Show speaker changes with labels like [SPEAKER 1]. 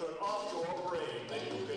[SPEAKER 1] turn off your brain.